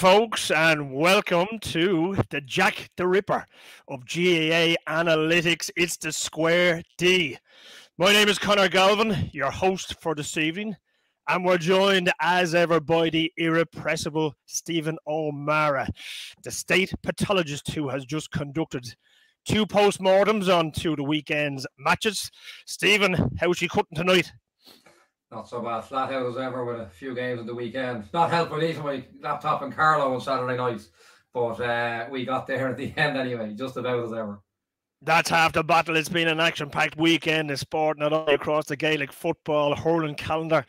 folks, and welcome to the Jack the Ripper of GAA Analytics. It's the Square D. My name is Connor Galvin, your host for this evening, and we're joined as ever by the irrepressible Stephen O'Meara, the state pathologist who has just conducted two postmortems on two of the weekend's matches. Stephen, how's she cutting tonight? Not so bad. Flat out as ever with a few games on the weekend. Not helpful even my laptop and Carlow on Saturday night. But uh, we got there at the end anyway, just about as ever. That's half the battle. It's been an action-packed weekend in sport, not only across the Gaelic football, hurling calendar.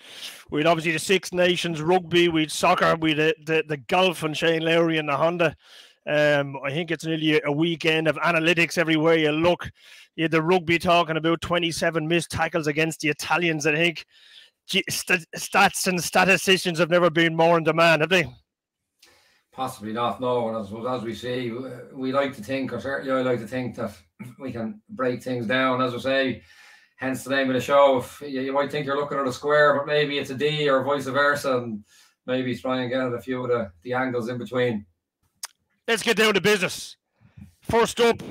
We'd obviously the Six Nations rugby, we'd soccer, we'd the, the, the golf and Shane Lowry and the Honda. Um, I think it's nearly a weekend of analytics everywhere you look. You had the rugby talking about 27 missed tackles against the Italians, I think stats and statisticians have never been more in demand, have they? Possibly not. No, and as, as we see, we like to think, or certainly I like to think that we can break things down. As I say, hence the name of the show. If you, you might think you're looking at a square, but maybe it's a D or vice versa, and maybe try and get at a few of the, the angles in between. Let's get down to business. First up,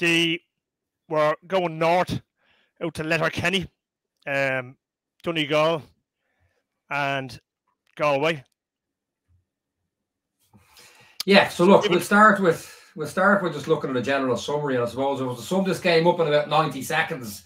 the we're going north out to Letterkenny. Um, Donegal, and Galway. Yeah, so look, we'll start with we'll start with just looking at a general summary. I suppose if to sum this game up in about 90 seconds,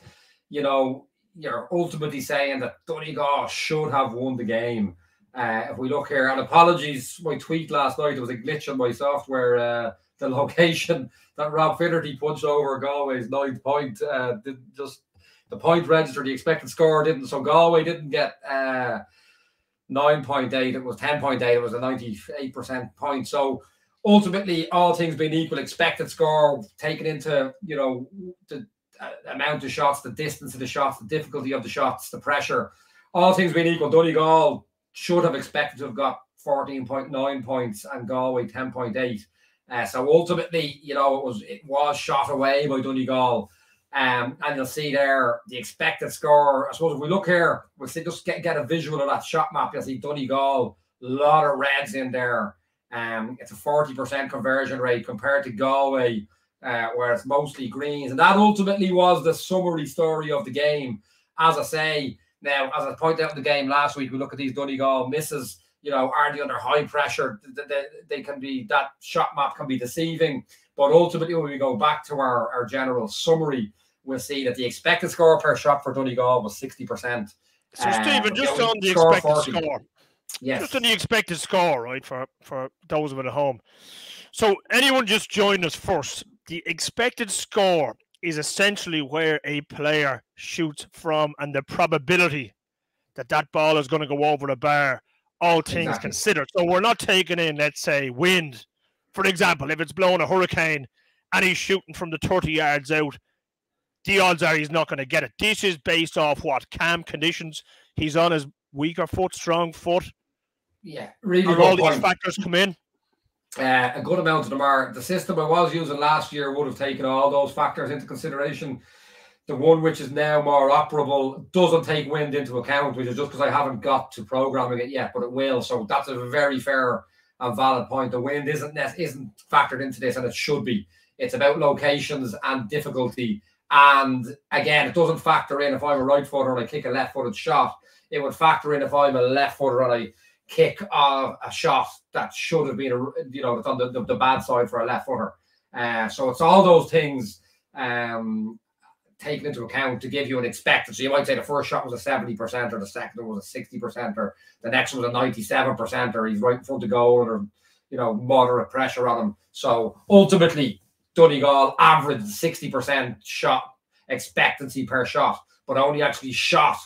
you know, you're ultimately saying that Donegal should have won the game. Uh, if we look here, and apologies, my tweet last night, there was a glitch on my software. Uh, the location that Rob Finnerty punched over Galway's ninth point uh, just the point register, the expected score didn't. So Galway didn't get uh, 9.8. It was 10.8. It was a 98% point. So ultimately, all things being equal, expected score taken into, you know, the uh, amount of shots, the distance of the shots, the difficulty of the shots, the pressure, all things being equal, Donegal should have expected to have got 14.9 points and Galway 10.8. Uh, so ultimately, you know, it was it was shot away by Donegal. Um, and you'll see there the expected score. I suppose if we look here, we'll see just get, get a visual of that shot map. You'll see Donegal, a lot of reds in there. Um, it's a 40% conversion rate compared to Galway, uh, where it's mostly greens. And that ultimately was the summary story of the game. As I say, now, as I pointed out in the game last week, we look at these Donegal misses, you know, are they under high pressure? They, they can be, that shot map can be deceiving. But ultimately, when we go back to our, our general summary, we'll see that the expected score per shot for Donegal was 60%. So, uh, Stephen, just on the expected 40. score. Yes. Just on the expected score, right, for, for those of it at home. So, anyone just joined us first, the expected score is essentially where a player shoots from and the probability that that ball is going to go over the bar, all things exactly. considered. So, we're not taking in, let's say, wind for example, if it's blowing a hurricane and he's shooting from the 30 yards out, the odds are he's not going to get it. This is based off what calm conditions. He's on his weaker foot, strong foot. Yeah, really. all point. these factors come in. Uh, a good amount of them are. The system I was using last year would have taken all those factors into consideration. The one which is now more operable doesn't take wind into account, which is just because I haven't got to programming it yet, but it will. So that's a very fair a valid point. The wind isn't isn't factored into this, and it should be. It's about locations and difficulty. And again, it doesn't factor in if I'm a right footer and I kick a left footed shot. It would factor in if I'm a left footer and I kick a, a shot that should have been, a, you know, it's on the, the, the bad side for a left footer. Uh, so it's all those things um, taken into account to give you an expected. So you might say the first shot was a 70%, or the second was a 60%, or the next was a 97%, or he's right in front of goal, or you know, moderate pressure on him. So ultimately, Donegal averaged 60% shot expectancy per shot, but only actually shot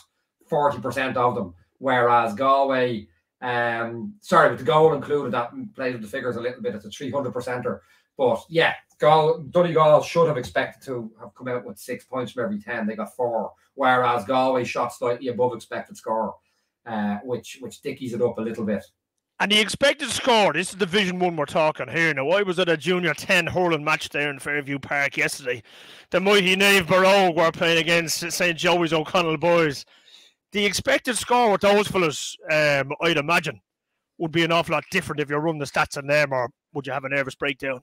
40% of them. Whereas Galway, um, sorry, with the goal included, that plays with the figures a little bit. It's a 300%er. But yeah, Gal, Donegal should have expected to have come out with six points from every 10. They got four, whereas Galway shot slightly above expected score, uh, which which dickies it up a little bit. And the expected score, this is Division One we're talking here. Now, I was at a junior 10 hurling match there in Fairview Park yesterday. The mighty Naomh Barróg were playing against St. Joey's O'Connell boys. The expected score with those fellas, um, I'd imagine, would be an awful lot different if you run the stats on them, or would you have a nervous breakdown?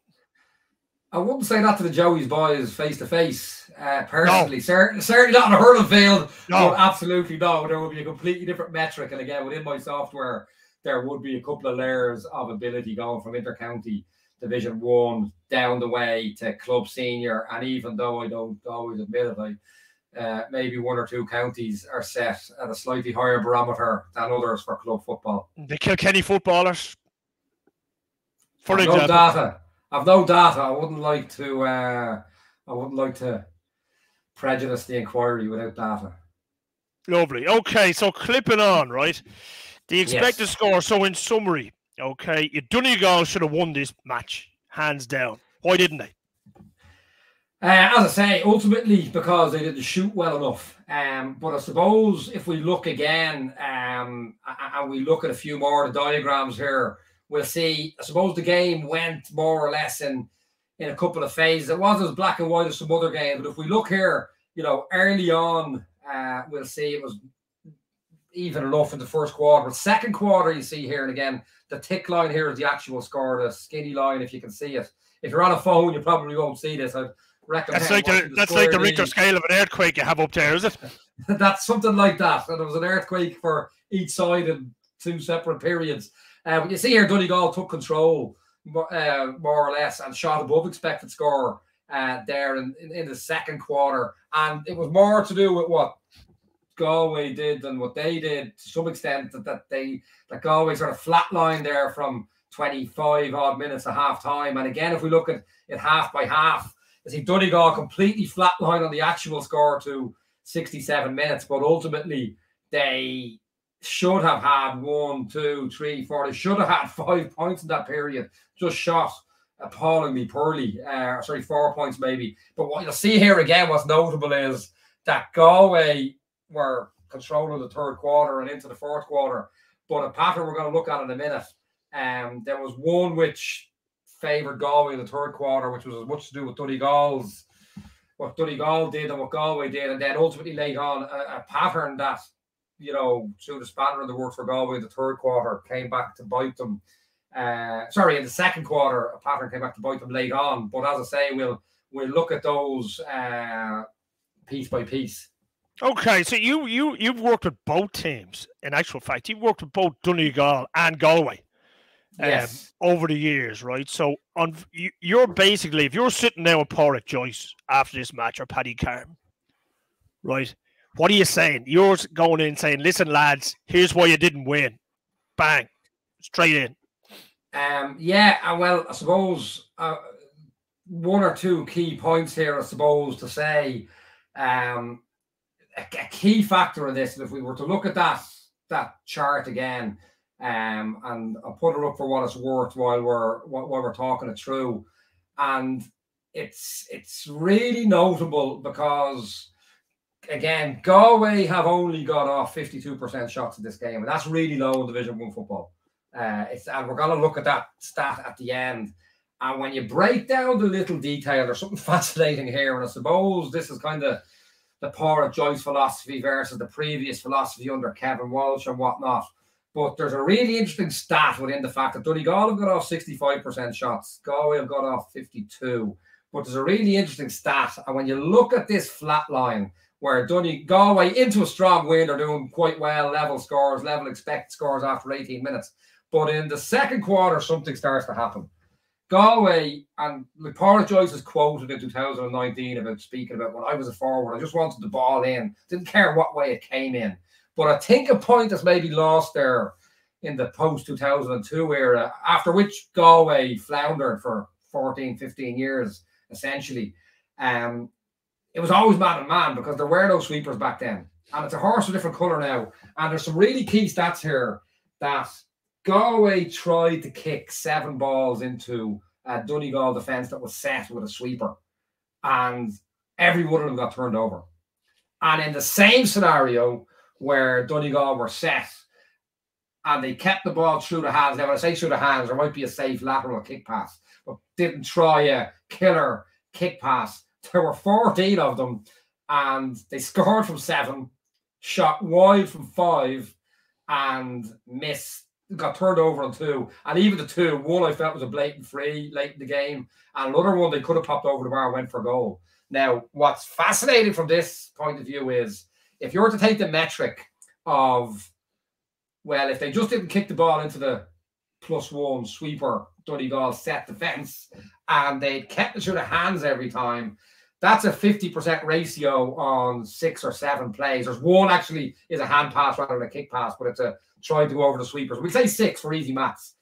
I wouldn't say that to the Joey's boys face to face. Personally, no. certainly, certainly not on a hurling field. No, absolutely no. There would be a completely different metric, and again, within my software, there would be a couple of layers of ability going from intercounty Division One down the way to club senior. And even though I don't always admit it, I uh, maybe one or two counties are set at a slightly higher barometer than others for club football. The Kilkenny footballers, for I've example. No data. I've no data. I wouldn't like to. Uh, I wouldn't like to prejudice the inquiry without data. Lovely. Okay, so clipping on, right? The expected yes. score. So, in summary, okay, your Donegal should have won this match, hands down. Why didn't they? Uh, as I say, ultimately because they didn't shoot well enough. Um, but I suppose if we look again um, and we look at a few more diagrams here, we'll see. I suppose the game went more or less in in a couple of phases. It wasn't as black and white as some other games, but if we look here, you know, early on, uh, we'll see it was even enough in the first quarter. Second quarter, you see here, and again, the tick line here is the actual score, the skinny line, if you can see it. If you're on a phone, you probably won't see this. I'd recommend. That's like the, the that's like the Richter scale of an earthquake you have up there, is it? that's something like that. And there was an earthquake for each side in two separate periods. Uh, you see here, Donegal took control uh, more or less and shot above expected score uh, there in, in, in the second quarter. And it was more to do with what Galway did than what they did to some extent that, that they that Galway sort of flatlined there from 25 odd minutes to half time. And again, if we look at it half by half, I see Donegal completely flatlined on the actual score to 67 minutes, but ultimately they should have had one, two, three, four. They should have had five points in that period. Just shot appallingly poorly. Uh, sorry, four points maybe. But what you'll see here again, what's notable is that Galway were controlling the third quarter and into the fourth quarter. But a pattern we're going to look at in a minute. Um, there was one which favoured Galway in the third quarter, which was as much to do with Donegal's what Donegal did and what Galway did, and then ultimately laid on a, a pattern that you know through the spanner in the works for Galway in the third quarter came back to bite them. Uh, sorry, in the second quarter, a pattern came back to bite them late on. But as I say, we'll we'll look at those uh, piece by piece. Okay, so you you you've worked with both teams. In actual fact, you've worked with both Donegal and Galway. Um, yes. Over the years, right? So on you, you're basically if you're sitting there with Paul Joyce after this match or Paddy Carr, right? What are you saying? You're going in saying, "Listen, lads, here's why you didn't win." Bang, straight in. Um. Yeah. Well, I suppose uh, one or two key points here. I suppose to say, um, a, a key factor in this, if we were to look at that that chart again, um, and I'll put it up for what it's worth while we're while we're talking it through, and it's it's really notable because again, Galway have only got off 52% shots in this game, and that's really low in Division One football. Uh, it's and we're gonna look at that stat at the end. And when you break down the little detail, there's something fascinating here. And I suppose this is kind of the power of Joyce philosophy versus the previous philosophy under Kevin Walsh and whatnot. But there's a really interesting stat within the fact that Donegal have got off 65% shots, Galway have got off 52. But there's a really interesting stat. And when you look at this flat line, where Donegal Galway into a strong win are doing quite well, level scores, level expect scores after 18 minutes. But in the second quarter, something starts to happen. Galway and Pádraig Joyce is quoted in 2019 about speaking about when I was a forward, I just wanted the ball in, didn't care what way it came in. But I think a point that's maybe lost there in the post 2002 era, after which Galway floundered for 14, 15 years, essentially. Um, it was always man and man because there were no sweepers back then. And it's a horse of different colour now. And there's some really key stats here that Galway tried to kick seven balls into a Donegal defence that was set with a sweeper, and every one of them got turned over. And in the same scenario where Donegal were set and they kept the ball through the hands, now when I say through the hands, there might be a safe lateral kick pass, but didn't try a killer kick pass. There were 14 of them, and they scored from seven, shot wide from five, and missed got turned over on two, and even the two, one I felt was a blatant free late in the game, and another one they could have popped over the bar and went for a goal. Now, what's fascinating from this point of view is if you were to take the metric of, well, if they just didn't kick the ball into the plus one sweeper Donegal set defense and they'd kept it through the hands every time, that's a 50% ratio on six or seven plays. There's one actually is a hand pass rather than a kick pass, but it's a try to go over the sweepers. We say six for easy maths.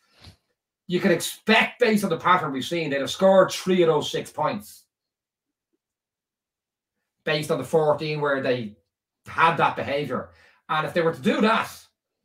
You can expect, based on the pattern we've seen, they'd have scored three of those six points. Based on the 14 where they had that behavior. And if they were to do that,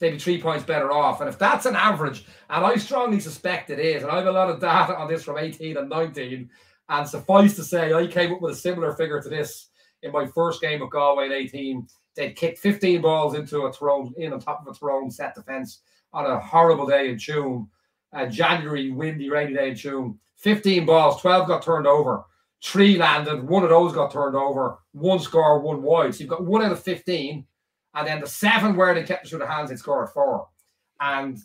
they'd be three points better off. And if that's an average, and I strongly suspect it is, and I have a lot of data on this from 18 and 19, and suffice to say, I came up with a similar figure to this in my first game of Galway in 18. They'd kicked 15 balls into a thrown in on top of a thrown set defence on a horrible day in June, a January windy, rainy day in June. 15 balls, 12 got turned over, three landed, one of those got turned over, one score, one wide. So you've got one out of 15, and then the seven where they kept through the hands, they scored four. And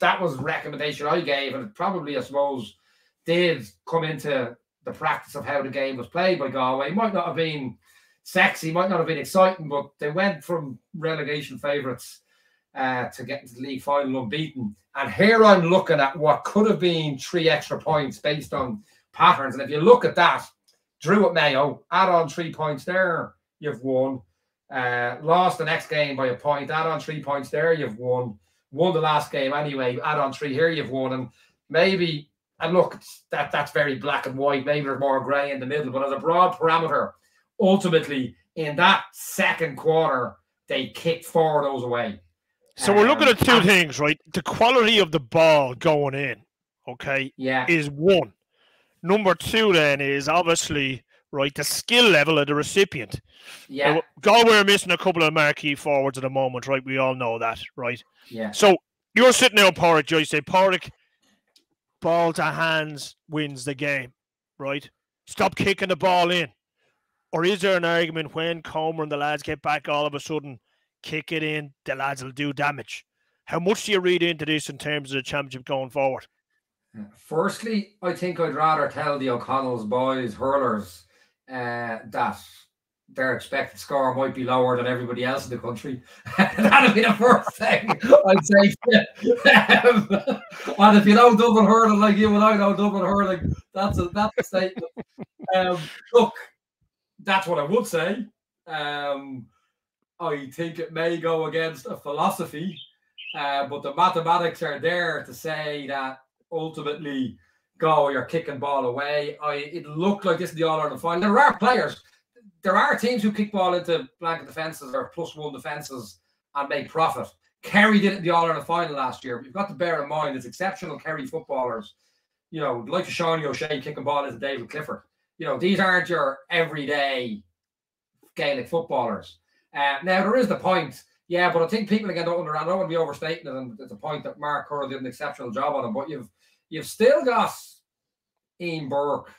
that was recommendation I gave, and probably, I suppose, did come into the practice of how the game was played by Galway. It might not have been sexy, might not have been exciting, but they went from relegation favourites uh, to get into the league final unbeaten. And here I'm looking at what could have been three extra points based on patterns. And if you look at that, drew at Mayo, add on three points there, you've won. Uh, lost the next game by a point, add on three points there, you've won. Won the last game anyway, add on three here, you've won. And maybe and look, that that's very black and white. Maybe there's more grey in the middle, but as a broad parameter, ultimately in that second quarter, they kicked four of those away. So um, we're looking at two um, things, right? The quality of the ball going in, okay, yeah, is one. Number two, then, is obviously right the skill level of the recipient. Yeah, now, Galway are missing a couple of marquee forwards at the moment, right? We all know that, right? Yeah. So you're sitting there, Pádraig. Joe, you say Pádraig ball to hands wins the game, right? Stop kicking the ball in. Or is there an argument when Comer and the lads get back all of a sudden, kick it in, the lads will do damage? How much do you read into this in terms of the championship going forward? Firstly, I think I'd rather tell the O'Connell's boys, hurlers, uh, that their expected score might be lower than everybody else in the country. That'd be the first thing I'd say. um, and if you know double hurling like you and I know double hurling, that's a that's a statement. Um, look, that's what I would say. Um, I think it may go against a philosophy, uh, but the mathematics are there to say that ultimately go you're kicking ball away. I it looked like this is the All Ireland final. There are players there are teams who kick ball into blanket defences or plus one defences and make profit. Kerry did it in the All Ireland final last year. You've got to bear in mind it's exceptional Kerry footballers, you know, like Sean O'Shea kicking ball into David Clifford. You know, these aren't your everyday Gaelic footballers. Uh, now there is the point, yeah, but I think people again don't understand. I don't want to be overstating it, and it's a point that Mark Curran did an exceptional job on him. But you've you've still got Ian Burke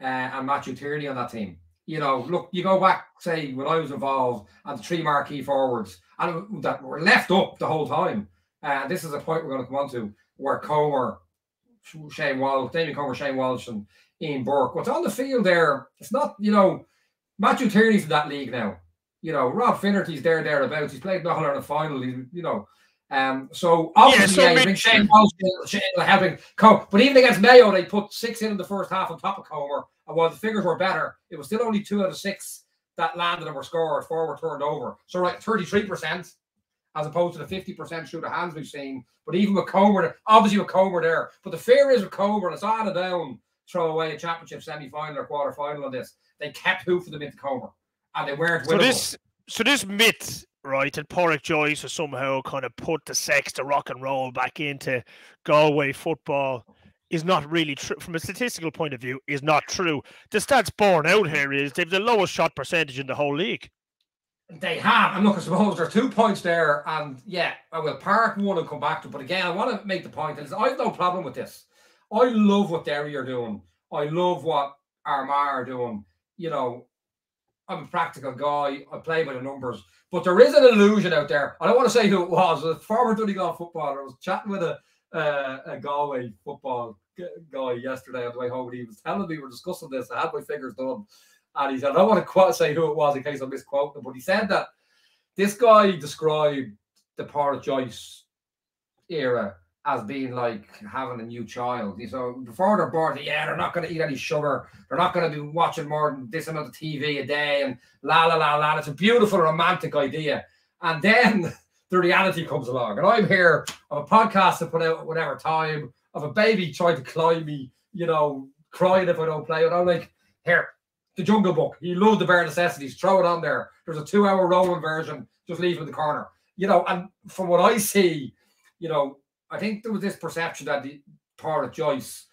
uh, and Matthew Tierney on that team you know, look, you go back, say, when I was involved, and the three marquee forwards, and that were left up the whole time. And uh, this is a point we're going to come on to where Comer, Shane Walsh, Damien Comer, Shane Walsh, and Ian Burke. What's on the field there, it's not, you know, Matthew Tierney's in that league now. You know, Rob Finnerty's there, thereabouts. He's played the All Ireland final. He, you know, um, so obviously, yeah, so yeah, you Shane Walsh helping Comer. But even against Mayo, they put six in in the first half on top of Comer. And while the figures were better, it was still only two out of six that landed and were scored, four were turned over. So like 33% as opposed to the 50% through the hands we've seen. But even with Comer, obviously with Comer there. But the fear is with Comer, and it's on and down, throw away a championship semi-final or quarter-final on this. They kept hoofing them into Comer. And they weren't so this so this myth right? And Pádraig Joyce has somehow kind of put the sex, to rock and roll back into Galway football is not really true from a statistical point of view is not true. The stats borne out here is they've the lowest shot percentage in the whole league. They have, and look, I suppose there are two points there, and yeah, I will park one and come back to. But again, I want to make the point is I have no problem with this. I love what Derry are doing. I love what Armagh are doing. You know, I'm a practical guy. I play by the numbers. But there is an illusion out there. I don't want to say who it was. A former Donegal footballer. I was chatting with a uh, a Galway football guy yesterday on the way home. And he was telling me we were discussing this. I had my fingers done. And he said, I don't want to quote, say who it was in case I misquote him, but he said that this guy described the Pádraig Joyce era as being like having a new child. So before they're born, yeah, they're not going to eat any sugar. They're not going to be watching more than this amount of TV a day and la la la la. It's a beautiful romantic idea. And then the reality comes along. And I'm here of a podcast to put out at whatever time of a baby trying to climb me, you know, crying if I don't play it. I'm like, here, the Jungle Book. You love the bare necessities. Throw it on there. There's a two-hour rolling version. Just leave it in the corner. You know, and from what I see, you know, I think there was this perception that the Pádraig Joyce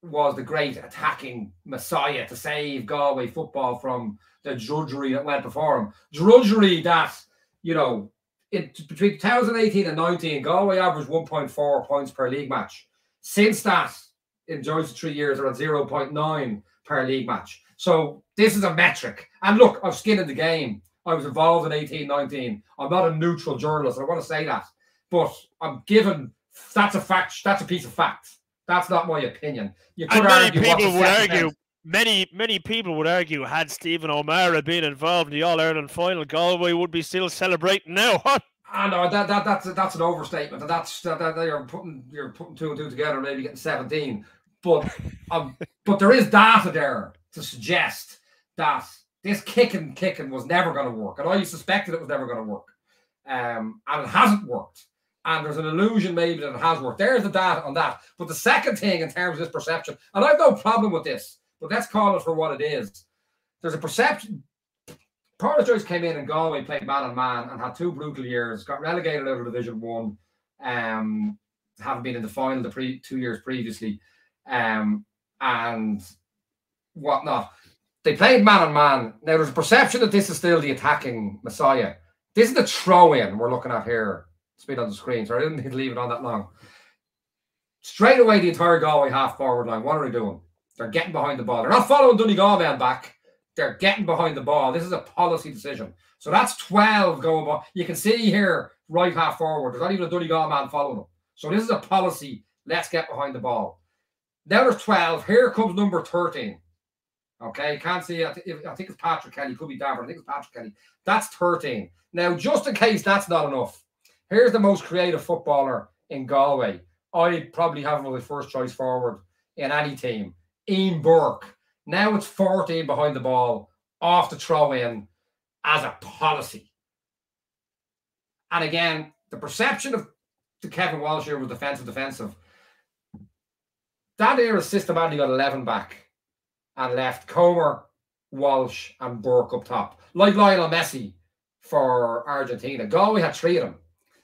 was the great attacking messiah to save Galway football from the drudgery that went before him. Drudgery that, you know, it, between 2018 and 19, Galway averaged 1.4 points per league match. Since that, in Joyce's three years, are at 0.9 per league match. So this is a metric. And look, I've skinned in the game. I was involved in 18, 19. I'm not a neutral journalist. I want to say that. But I'm given that's a fact. That's a piece of fact. That's not my opinion. You could and many people would argue. Many many people would argue had Stephen O'Meara been involved in the All Ireland final, Galway would be still celebrating now. I know that, that that's that's an overstatement. That's that, that you're putting you're putting two and two together, maybe getting seventeen. But um, but there is data there to suggest that this kicking kicking was never going to work, and I suspected it was never going to work, um, and it hasn't worked and there's an illusion maybe that it has worked. There's the data on that. But the second thing in terms of this perception, and I've no problem with this, but let's call it for what it is. There's a perception. Joyce came in and Galway played man on man and had two brutal years, got relegated out of Division One, um, having been in the final the pre two years previously, um, and whatnot. They played man on man. Now there's a perception that this is still the attacking messiah. This is the throw in we're looking at here speed on the screen, so I didn't need to leave it on that long. Straight away, the entire Galway half forward line. What are they doing? They're getting behind the ball. They're not following Donegal man back. They're getting behind the ball. This is a policy decision. So that's 12 going by. You can see here, right half forward. There's not even a Donegal man following them. So this is a policy. Let's get behind the ball. Now there's 12. Here comes number 13. Okay, can't see. I, th- I think it's Patrick Kelly. Could be Davern. I think it's Patrick Kelly. That's 13. Now, just in case that's not enough, Here's the most creative footballer in Galway. I'd probably have him as first choice forward in any team. Ian Burke. Now it's 14 behind the ball, off the throw in as a policy. And again, the perception of the Kevin Walsh here was defensive, defensive. That era systematically got 11 back and left Comer, Walsh, and Burke up top, like Lionel Messi for Argentina. Galway had three of them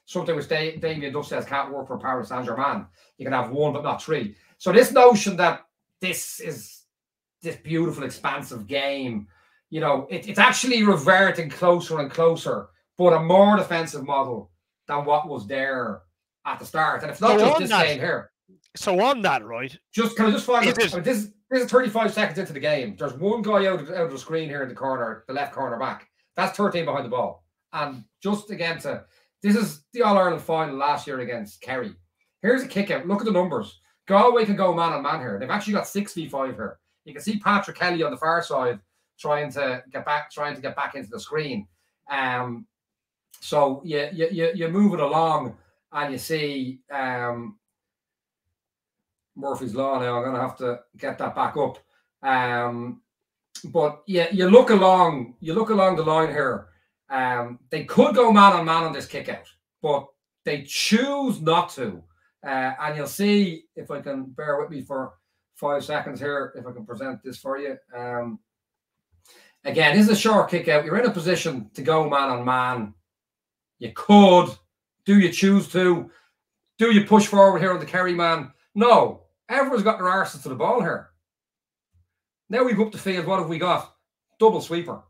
something which Dave, Damien Duff says can't work for Paris Saint Germain. You can have one but not three. So this notion that this is this beautiful, expansive game, you know, it, it's actually reverting closer and closer, but a more defensive model than what was there at the start. And it's not so just this that, game here. So on that, right? Just can I just find this? I mean, this this is 35 seconds into the game. There's one guy out of, out of the screen here in the corner, the left corner back. That's 13 behind the ball. And just again to this is the All Ireland final last year against Kerry. Here's a kick out. Look at the numbers. Galway can go man on man here. They've actually got 65 here. You can see Patrick Kelly on the far side trying to get back, trying to get back into the screen. Um, so you you you, you move it along and you see um, Murphy's Law now. I'm gonna have to get that back up. Um, but yeah, you look along, you look along the line here um, they could go man on man on this kick out, but they choose not to. Uh, and you'll see if I can bear with me for five seconds here, if I can present this for you. Um, again, this is a short kick out. You're in a position to go man on man. You could. Do you choose to? Do you push forward here on the Kerry man? No. Everyone's got their arses to the ball here. Now we've up the field. What have we got? Double sweeper.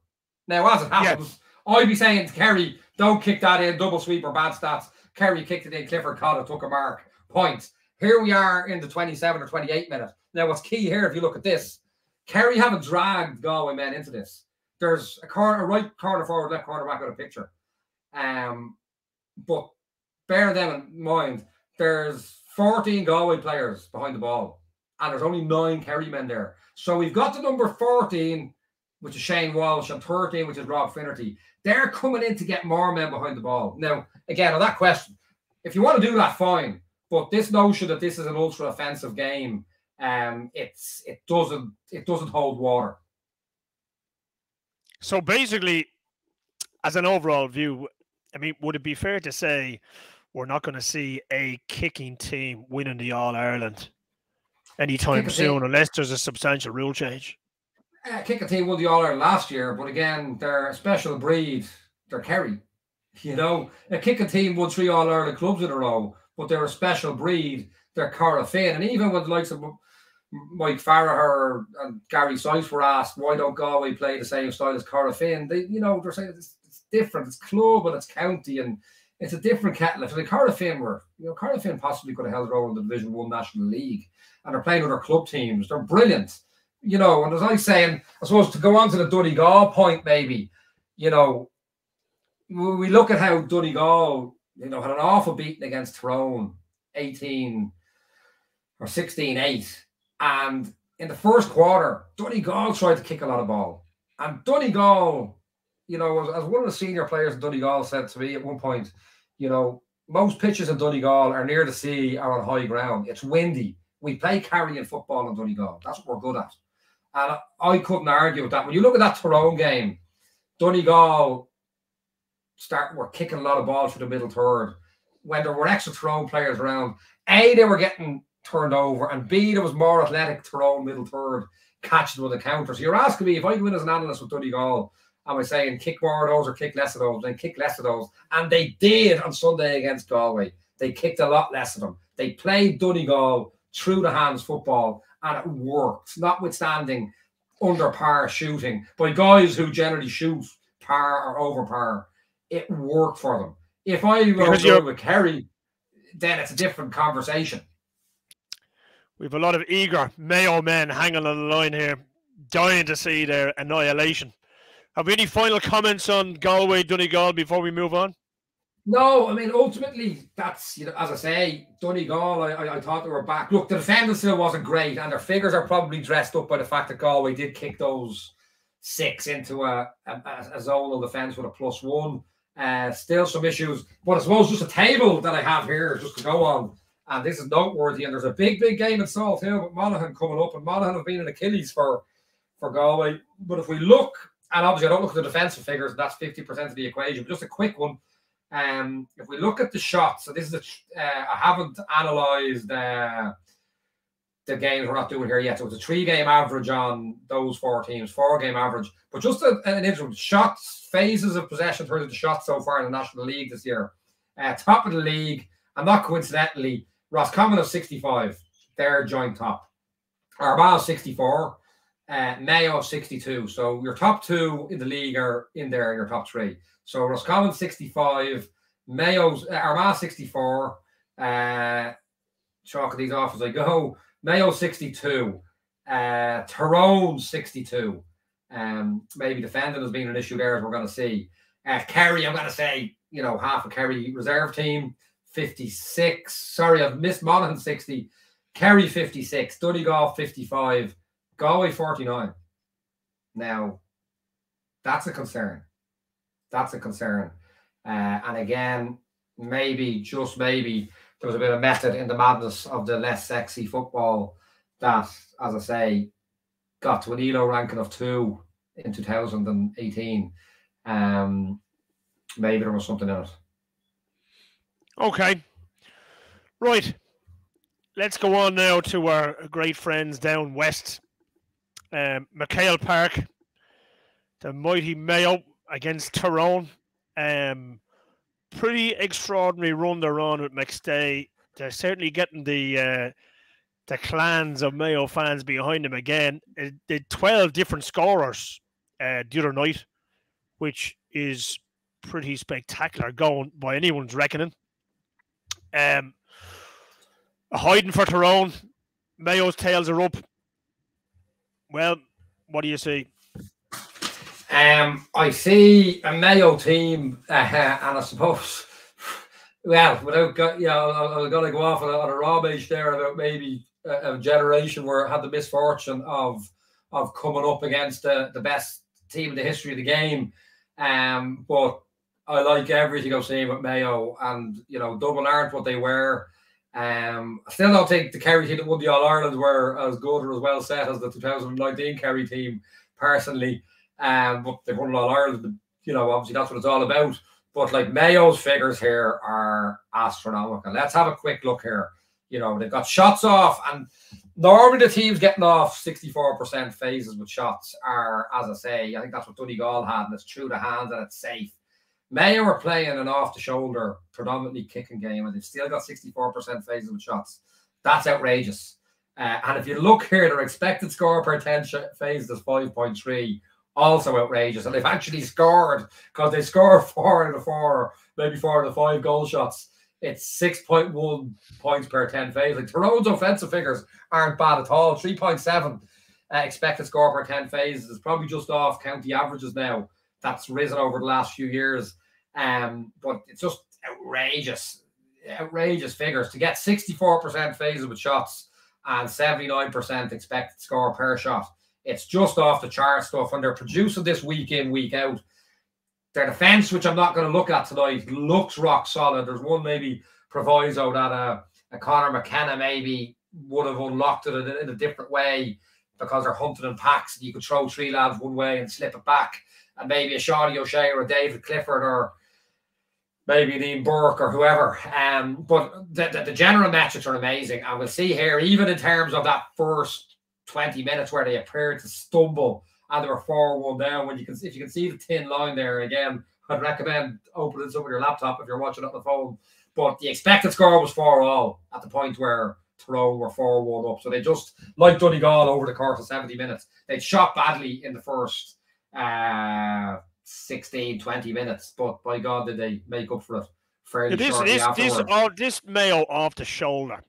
Now, as it happens, I'd be saying to Kerry, don't kick that in, double sweep or bad stats. Kerry kicked it in, Clifford caught it, took a mark. Points. Here we are in the 27 or 28 minute. Now, what's key here, if you look at this, Kerry haven't dragged Galway men into this. there's a corner, a right corner forward, left corner back of the picture. Um, but bear them in mind, there's 14 Galway players behind the ball, and there's only nine Kerry men there. So we've got the number 14, which is Shane Walsh, and 13, which is Rob Finnerty. They're coming in to get more men behind the ball. Now, again, on that question, if you want to do that, fine. But this notion that this is an ultra offensive game, um, it's it doesn't it doesn't hold water. So basically, as an overall view, I mean, would it be fair to say we're not going to see a kicking team winning the All Ireland anytime soon, team. unless there's a substantial rule change? Uh, kick a team won the All Ireland last year, but again, they're a special breed. They're Kerry. You know, a kick a team won three All Ireland clubs in a row, but they're a special breed. They're Corofin. And even when the likes of Mike Farragher and Gary Sice were asked, why don't Galway play the same style as Corofin? They, you know, they're saying it's, it's different. It's club and it's county and it's a different kettle. If the Corofin were, you know, Corofin possibly could have held their own in the Division One National League and they're playing with their club teams. They're brilliant. You know, and as I saying, I suppose to go on to the Donegal point, maybe, you know, we look at how Donegal, you know, had an awful beating against Tyrone, 18 or 16 8 and in the first quarter, Donegal tried to kick a lot of ball. And Donegal, you know, as, as one of the senior players in Donegal said to me at one point, you know, most pitches in Donegal are near the sea or on high ground. It's windy. We play carrying football in Donegal. That's what we're good at. And I couldn't argue with that. When you look at that Tyrone game, Donegal start were kicking a lot of balls for the middle third. When there were extra Tyrone players around, A, they were getting turned over, and B, there was more athletic Tyrone middle third catching with the counter. So you're asking me if I go in as an analyst with Donegal, am I saying kick more of those or kick less of those? Then kick less of those. And they did on Sunday against Galway. They kicked a lot less of them. They played Donegal through the hands football and it worked, notwithstanding under par shooting by guys who generally shoot par or over par. It worked for them. If I were with Kerry, then it's a different conversation. We have a lot of eager Mayo men hanging on the line here, dying to see their annihilation. Have we any final comments on Galway Donegal before we move on? No, I mean ultimately that's you know as I say, Donegal. I, I, I thought they were back. Look, the defending still wasn't great, and their figures are probably dressed up by the fact that Galway did kick those six into a, a, a zonal defence with a plus one. Uh, still some issues, but I suppose just a table that I have here just to go on. And this is noteworthy. And there's a big, big game in Salthill with Monaghan coming up. And Monaghan have been an Achilles for, for Galway. But if we look, and obviously I don't look at the defensive figures, that's 50% of the equation. But just a quick one. Um, if we look at the shots, so this is a, uh, I haven't analysed uh, the games we're not doing here yet. So it's a three game average on those four teams, four game average. But just a, an interim shots, phases of possession through the shots so far in the National League this year. Uh, top of the league, and not coincidentally, Roscommon of 65, they're joint top. Armagh 64, uh, Mayo 62. So your top two in the league are in there, your top three. So Roscommon 65, Mayo's uh, Armagh 64. Uh, chalking these off as I go. Mayo 62, uh, Tyrone 62. Um, maybe defending has been an issue there, as we're going to see. Uh, Kerry, I'm going to say, you know, half a Kerry reserve team. 56. Sorry, I've missed Monaghan 60. Kerry 56. Donegal 55. Galway 49. Now, that's a concern. That's a concern. Uh, and again, maybe, just maybe, there was a bit of method in the madness of the less sexy football that, as I say, got to an ELO ranking of two in 2018. Um, maybe there was something in it. Okay. Right. Let's go on now to our great friends down west. Um, Park, the mighty Mayo against Tyrone. Um, pretty extraordinary run they're on with McStay. They're certainly getting the uh, the clans of Mayo fans behind them again. It did 12 different scorers uh, the other night, which is pretty spectacular going by anyone's reckoning. Um, hiding for Tyrone. Mayo's tails are up. Well, what do you see? Um, I see a Mayo team, uh, and I suppose, well, without know, I'm going to go off on a, on a rubbish there about maybe a, a, generation where had the misfortune of of coming up against the, the best team in the history of the game. Um, but I like everything I've seen with Mayo, and you know, Dublin aren't what they were. Um, I still don't think the Kerry team that won the All Ireland were as good or as well set as the 2019 Kerry team, personally. Um, but they won All Ireland. You know, obviously that's what it's all about. But like Mayo's figures here are astronomical. Let's have a quick look here. You know, they've got shots off, and normally the teams getting off 64% phases with shots are, as I say, I think that's what Donegal had, and it's through the hands and it's safe. Mayo are playing an off the shoulder, predominantly kicking game, and they've still got 64% phases with shots. That's outrageous. Uh, and if you look here, their expected score per 10 phases is 5.3 also outrageous. And they've actually scored because they scored four out of four, maybe four out of five goal shots. It's 6.1 points per 10 phase. Like Tyrone's offensive figures aren't bad at all. 3.7 uh, expected score per 10 phases is probably just off county averages now. That's risen over the last few years. Um, but it's just outrageous, outrageous figures to get 64% phases with shots and 79% expected score per shot it's just off the chart stuff, and they're producing this week in, week out. Their defense, which I'm not going to look at tonight, looks rock solid. There's one maybe proviso that uh, a Conor McKenna maybe would have unlocked it in, in a different way because they're hunting in packs and you could throw three lads one way and slip it back. And maybe a Seanie O'Shea or a David Clifford or maybe Dean Burke or whoever. Um, but the, the, the, general metrics are amazing. And we'll see here, even in terms of that first 20 minutes where they appeared to stumble and they were 4 1 down. When you can, if you can see the thin line there again, I'd recommend opening some of your laptop if you're watching on the phone. But the expected score was 4 all at the point where Tyrone were 4 1 up. So they just, like Donegal over the course of 70 minutes, they shot badly in the first uh, 16, 20 minutes. But by God, did they make up for it fairly yeah, this, this, afterwards. This, oh, this Mayo off the shoulder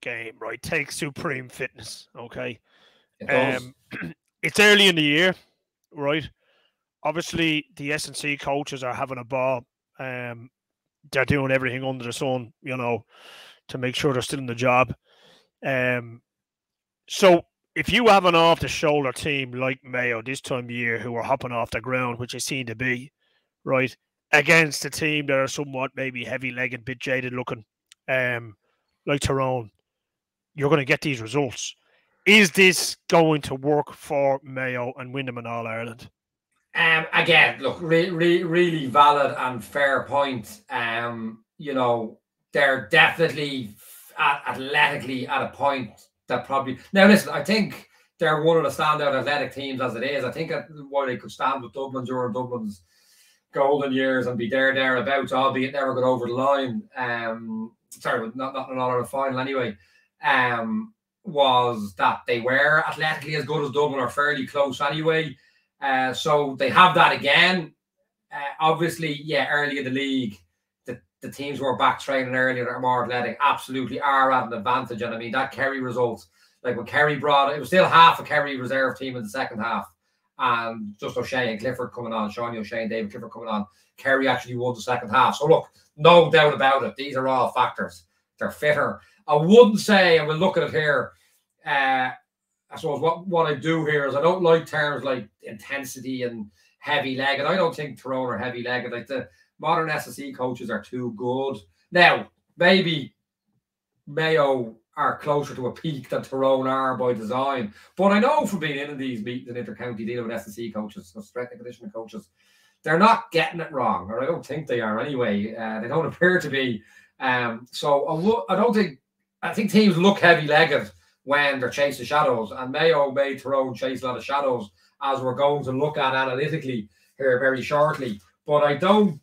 game, right, takes supreme fitness, okay? It um, it's early in the year, right? Obviously, the S and C coaches are having a ball. Um, they're doing everything under the sun, you know, to make sure they're still in the job. Um, so if you have an off the shoulder team like Mayo this time of year who are hopping off the ground, which they seem to be, right, against a team that are somewhat maybe heavy legged, bit jaded looking, um, like Tyrone, you're going to get these results. Is this going to work for Mayo and Wyndham and All Ireland? Um, again, look, re- re- really valid and fair point. Um, you know, they're definitely at, athletically at a point that probably now. Listen, I think they're one of the standout athletic teams as it is. I think why they could stand with Dublin during Dublin's golden years and be there thereabouts, albeit never got over the line. Um, sorry, not not another final anyway. Um, was that they were athletically as good as Dublin or fairly close anyway. Uh, so they have that again. Uh, obviously, yeah, early in the league, the, teams who are back training earlier that are more athletic absolutely are at an advantage. And I mean, that Kerry result, like when Kerry brought it was still half a Kerry reserve team in the second half. And just O'Shea and Clifford coming on, Seanie O'Shea and David Clifford coming on. Kerry actually won the second half. So look, no doubt about it. These are all factors. They're fitter. I wouldn't say, and we'll look at it here, uh, I suppose what, what I do here is I don't like terms like intensity and heavy legged. I don't think Tyrone are heavy legged. Like the modern S and C coaches are too good. Now, maybe Mayo are closer to a peak than Tyrone are by design. But I know from being in these meetings and intercounty dealing with S and C coaches, so strength and conditioning coaches, they're not getting it wrong, or I don't think they are anyway. Uh, they don't appear to be. Um, so I don't think I think teams look heavy legged when they're chasing shadows. And Mayo made Tyrone chase a lot of shadows, as we're going to look at analytically here very shortly. But I don't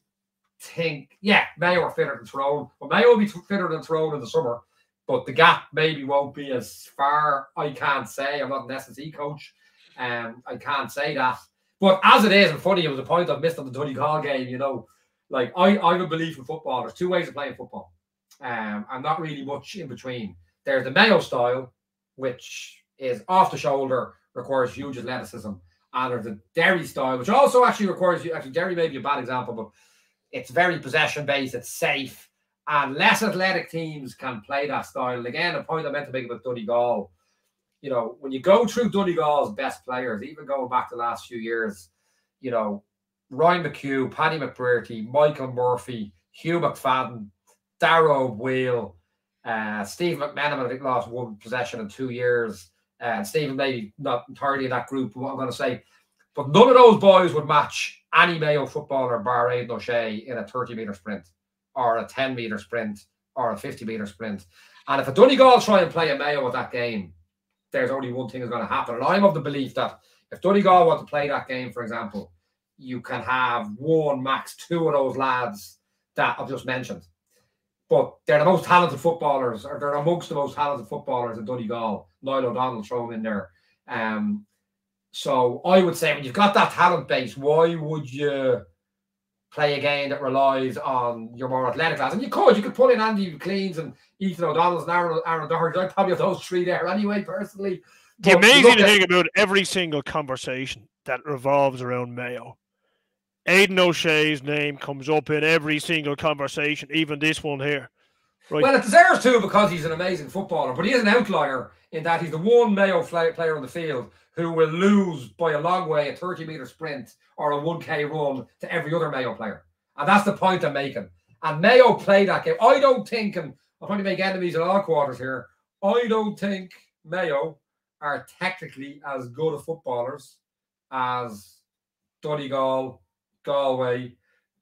think, yeah, Mayo are fitter than Tyrone, but Mayo will be fitter than Tyrone in the summer. But the gap maybe won't be as far. I can't say. I'm not an S and C coach. Um, I can't say that. But as it is, and funny, it was a point I missed on the Donegal game, you know, like I, I have a belief in football. There's two ways of playing football. Um, I'm not really much in between. There's the Mayo style, which is off the shoulder, requires huge athleticism, and there's the Derry style, which also actually requires you. Actually, Derry may be a bad example, but it's very possession based. It's safe, and less athletic teams can play that style. And again, a point I meant to make about Donegal. You know, when you go through Donegal's best players, even going back the last few years, you know, Ryan McHugh, Paddy McBrearty, Michael Murphy, Hugh McFadden, Darrow Wheel, uh, Steve McMenamin, I think lost one possession in two years. And uh, Stephen maybe not entirely in that group, what I'm going to say. But none of those boys would match any Mayo footballer bar Aidan O'Shea in a 30 metre sprint or a 10 metre sprint or a 50 metre sprint. And if a Donegal try and play a Mayo at that game, there's only one thing is going to happen. And I'm of the belief that if Donegal want to play that game, for example, you can have one, max two of those lads that I've just mentioned. But they're the most talented footballers, or they're amongst the most talented footballers in Donegal. Niall O'Donnell thrown in there. Um, so I would say when you've got that talent base, why would you play a game that relies on your more athletic lads? And you could, you could pull in Andy McLean's and Ethan O'Donnell's and Aaron, Aaron Doherty. I'd probably have those three there anyway, personally. The but amazing thing about every single conversation that revolves around Mayo Aidan O'Shea's name comes up in every single conversation, even this one here. Right. Well, it deserves to because he's an amazing footballer, but he is an outlier in that he's the one Mayo player on the field who will lose by a long way a 30 meter sprint or a 1k run to every other Mayo player. And that's the point I'm making. And Mayo play that game. I don't think, and I'll probably make enemies in all quarters here, I don't think Mayo are technically as good of footballers as Donegal, Galway,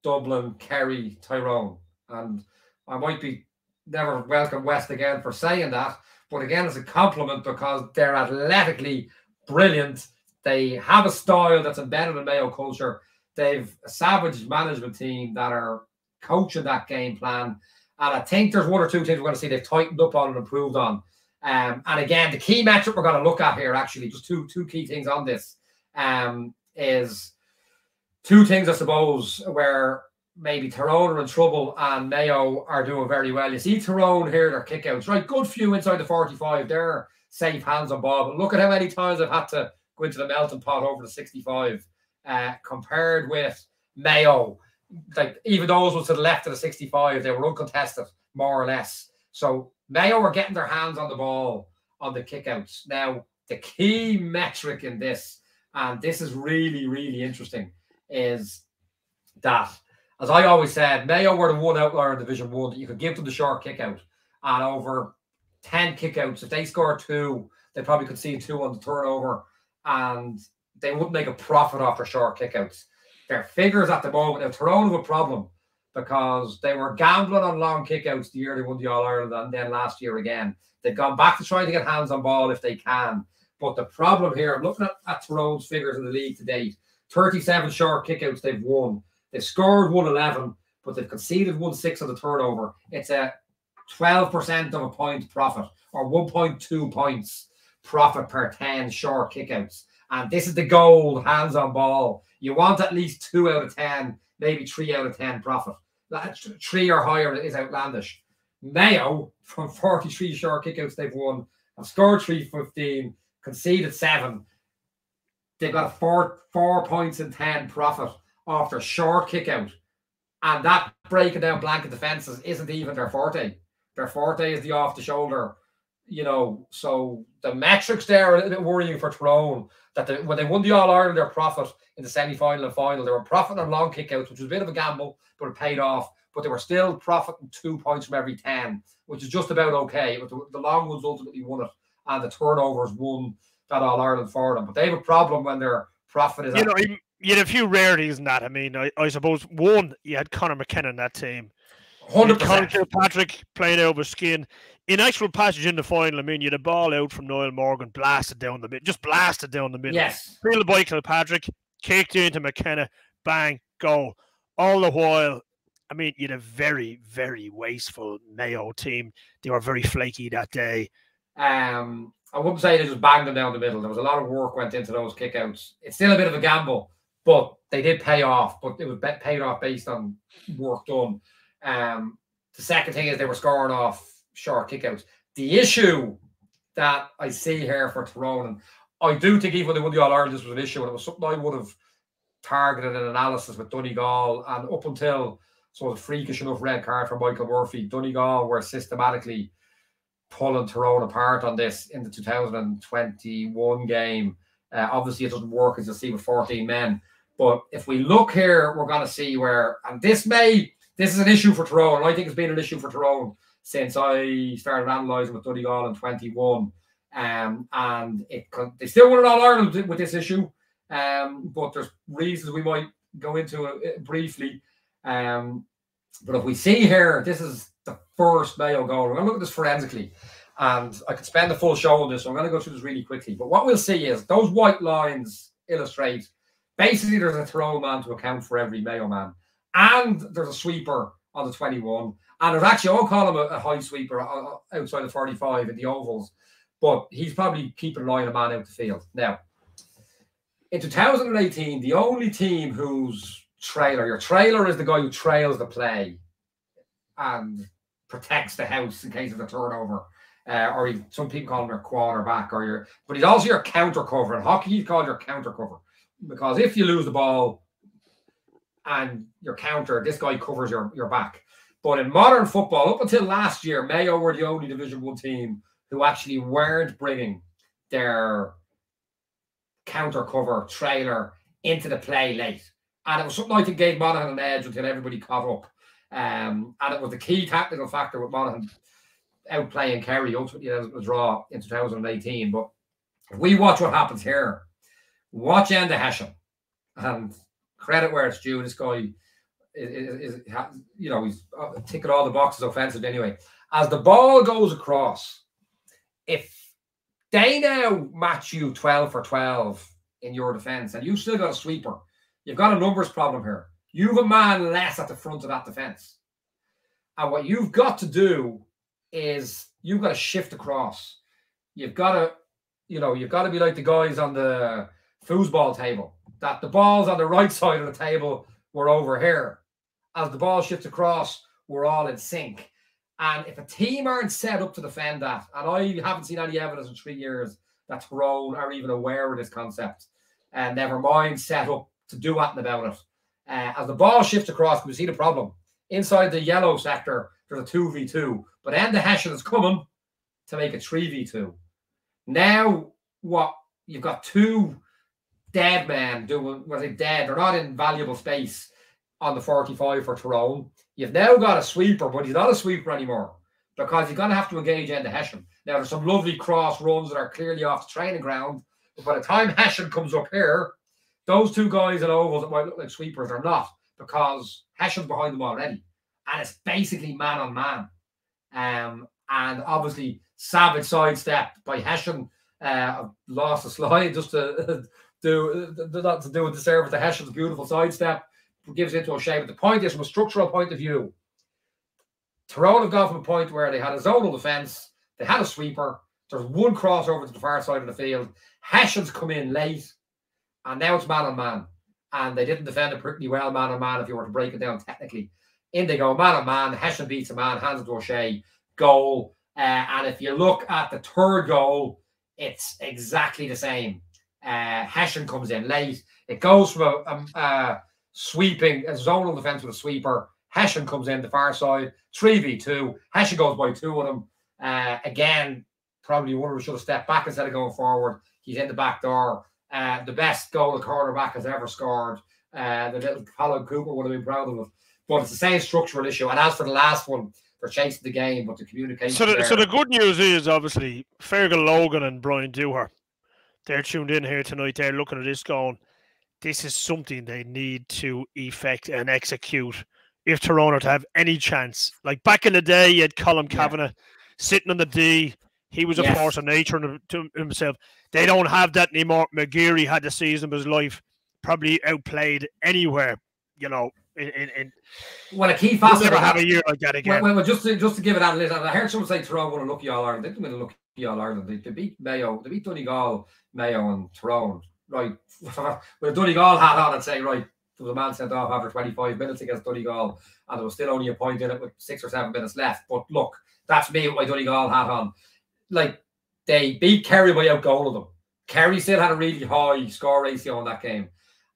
Dublin, Kerry, Tyrone. And I might be never welcome West again for saying that, but again, it's a compliment because they're athletically brilliant. They have a style that's embedded in Mayo culture. They've a savage management team that are coaching that game plan. And I think there's one or two things we're going to see they've tightened up on and improved on. Um, and again, the key metric we're going to look at here, actually, just two two key things on this, um, is two things, I suppose, where maybe Tyrone are in trouble and Mayo are doing very well. You see Tyrone here, their kickouts, right? Good few inside the 45. They're safe hands on ball. Look at how many times I've had to go into the melting pot over the 65 uh, compared with Mayo. Like even those ones to the left of the 65, they were uncontested, more or less. So Mayo were getting their hands on the ball on the kickouts. Now, the key metric in this, and this is really, really interesting is that, as I always said, Mayo were the one outlier in Division One that you could give them the short kick out, and over 10 kickouts, if they score two, they probably could see two on the turnover, and they wouldn't make a profit off their short kickouts. Their figures at the moment, now Tyrone have a problem because they were gambling on long kickouts the year they won the All Ireland, and then last year again. They've gone back to trying to get hands on ball if they can. But the problem here, I'm looking at, at Tyrone's figures in the league to date, 37 short kickouts they've won. They've scored 111, but they've conceded 1 6 on the turnover. It's a 12% of a point profit or 1.2 points profit per 10 short kickouts. And this is the goal hands on ball. You want at least two out of 10, maybe three out of 10 profit. Three or higher is outlandish. Mayo, from 43 short kickouts they've won, have scored 315, conceded seven, They've got four four points in ten profit after short kick out. And that breaking down blanket defenses isn't even their forte. Their forte is the off the shoulder, you know. So the metrics there are a little bit worrying for Tyrone that they, when they won the All Ireland, their profit in the semi final and final, they were profiting on long kickouts, which was a bit of a gamble, but it paid off. But they were still profiting two points from every 10, which is just about okay. But the, the long ones ultimately won it, and the turnovers won that All Ireland for them. But they have a problem when their profit is. You know, you had a few rarities in that. I mean, I, I suppose one, you had Conor McKenna in that team. Hundred percent. Kilpatrick playing over skin. In actual passage in the final, I mean, you had a ball out from Niall Morgan, blasted down the middle, just blasted down the middle. Yes. Fielded by Kilpatrick, kicked into McKenna, bang, goal. All the while, I mean, you had a very, very wasteful Mayo team. They were very flaky that day. Um, I wouldn't say they just banged them down the middle. There was a lot of work went into those kickouts. It's still a bit of a gamble, but they did pay off. But it was paid off based on work done. Um, the second thing is they were scoring off short kickouts. The issue that I see here for Tyrone, I do think even when they won the All Ireland, this was an issue, and it was something I would have targeted an analysis with Donegal. And up until sort of freakish enough red card for Michael Murphy, Donegal were systematically pulling Tyrone apart on this in the 2021 game. Uh, obviously, it doesn't work as you see with 14 men. But if we look here, we're going to see where, and this may, this is an issue for Tyrone. I think it's been an issue for Tyrone since I started analysing with Donegal in 21. Um, and it they still won it all Ireland with this issue. Um, but there's reasons we might go into it briefly. Um, but if we see here, this is the first Mayo goal. We're going to look at this forensically. And I could spend the full show on this, so I'm going to go through this really quickly. But what we'll see is those white lines illustrate basically there's a throw man to account for every Mayo man. And there's a sweeper on the 21. And there's actually, I'll call him a, a high sweeper outside the 45 in the ovals. But he's probably keeping an eye on a man out the field. Now, in 2018, the only team whose trailer, your trailer is the guy who trails the play and protects the house in case of a turnover. Uh, or he, some people call him your quarterback, or your, but he's also your counter cover. In hockey, he's called your counter cover because if you lose the ball and your counter, this guy covers your, your back. But in modern football, up until last year, Mayo were the only Division One team who actually weren't bringing their counter cover trailer into the play late. And it was something I think gave Monaghan an edge until everybody caught up. Um, and it was the key tactical factor with Monaghan outplaying Kerry ultimately as a draw in 2018. But if we watch what happens here, watch Enda Hession. And credit where it's due, this guy is, is, is you know, he's uh, ticking all the boxes offensive anyway. As the ball goes across, if they now match you 12 for 12 in your defense, and you've still got a sweeper. You've got a numbers problem here. You've a man less at the front of that defense. And what you've got to do is you've got to shift across. You've got to, you know, you've got to be like the guys on the foosball table, that the balls on the right side of the table were over here. As the ball shifts across, we're all in sync. And if a team aren't set up to defend that, and I haven't seen any evidence in three years that Tyrone are even aware of this concept, and never mind set up to do anything about it. Uh, as the ball shifts across, we see the problem. Inside the yellow sector, there's a 2v2, but then the Hession is coming to make a 3v2. Now, what you've got two dead men doing, was it dead? They're not in valuable space on the 45 for Tyrone. You've now got a sweeper, but he's not a sweeper anymore because you're going to have to engage Enda Hession. Now, there's some lovely cross runs that are clearly off the training ground, but by the time Hession comes up here, those two guys in ovals that might look like sweepers are not because Hession's behind them already. And it's basically man on man. Um, and obviously, savage sidestep by Hession. Uh, lost a slide just to do not to do with the service to Hession's beautiful sidestep gives into a shame. But the point is, from a structural point of view, Tyrone have gone from a point where they had a zonal defence, they had a sweeper, there's one crossover to the far side of the field. Hession's come in late, and now it's man on man. And they didn't defend it pretty well, man on man, if you were to break it down technically. In they go, man on man, Hession beats a man, hands it to O'Shea, goal. Uh, and if you look at the third goal, it's exactly the same. Uh, Hession comes in late. It goes from a, a, a sweeping, a zonal defense with a sweeper. Hession comes in the far side, 3v2. Hession goes by two of them. Uh, again, probably one of them should have stepped back instead of going forward. He's in the back door. Uh, the best goal a quarterback has ever scored. Uh, the little Colm Cooper would have been proud of it. But it's the same structural issue. And as for the last one, they're chasing the game, but the communication. So the, so the good news is obviously Fergal Logan and Brian Dooher. They're tuned in here tonight. They're looking at this going this is something they need to effect and execute if Tyrone to have any chance. Like back in the day, you had Colm Cavanagh yeah. sitting on the D. He was a yes. force of nature to himself. They don't have that anymore. McGeary had the season of his life, probably outplayed anywhere. You know, in, in, in well, a key factor. Never have a year like that again. Well, well, just to, just to give it list, I heard someone say Tyrone won a lucky All Ireland. They didn't win a lucky All Ireland. They, they beat Mayo. They beat Donegal, Mayo, and Toronto right, with a Donegal hat on and say, right, there was a man sent off after 25 minutes against Donegal, and there was still only a point in it with six or seven minutes left. But look, that's me with my Donegal hat on. Like, they beat Kerry by out goal of them. Kerry still had a really high score ratio in that game.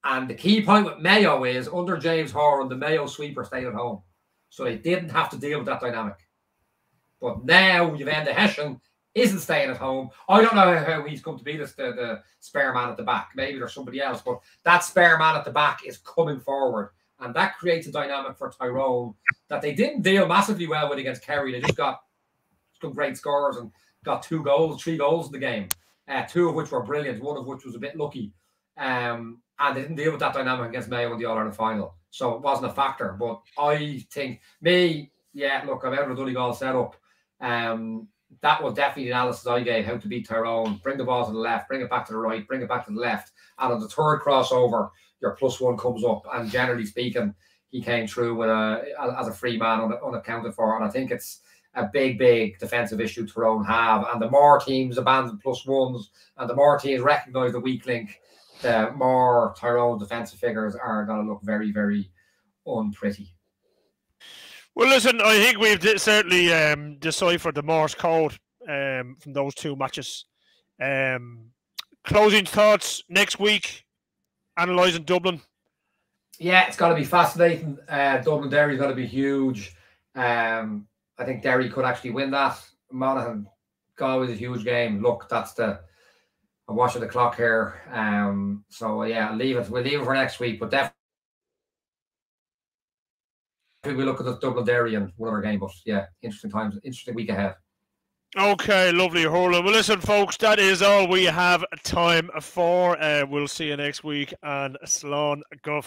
And the key point with Mayo is under James Horan, the Mayo sweeper stayed at home. So they didn't have to deal with that dynamic. But now you've had the Hession isn't staying at home. I don't know how he's come to be the, the spare man at the back. Maybe there's somebody else, but that spare man at the back is coming forward. And that creates a dynamic for Tyrone that they didn't deal massively well with against Kerry. They just got some great scores and got two goals, three goals in the game, uh, two of which were brilliant, one of which was a bit lucky. Um, and they didn't deal with that dynamic against Mayo in the All Ireland final. So it wasn't a factor. But I think me, yeah, look, I'm out of the Donegal setup. Um, that was definitely the analysis I gave how to beat Tyrone. Bring the ball to the left, bring it back to the right, bring it back to the left. And on the third crossover, your plus one comes up. And generally speaking, he came through with a as a free man unaccounted for. And I think it's a big, big defensive issue Tyrone have. And the more teams abandon plus ones and the more teams recognise the weak link, the more Tyrone defensive figures are going to look very, very unpretty. Well, listen, I think we've certainly um, deciphered the Morse code um, from those two matches. Um, closing thoughts next week, analysing Dublin. Yeah, it's got to be fascinating. Uh, Dublin Derry's got to be huge. Um, I think Derry could actually win that. Monaghan, Galway's a huge game. Look, that's the I'm watching the clock here. Um, so yeah, leave it. We'll leave it for next week, but definitely we look at the Dublin Derry and one other game. But yeah, interesting times, interesting week ahead. Okay, lovely, Hurling. Well, listen, folks, that is all we have time for. Uh, we'll see you next week, and Slán go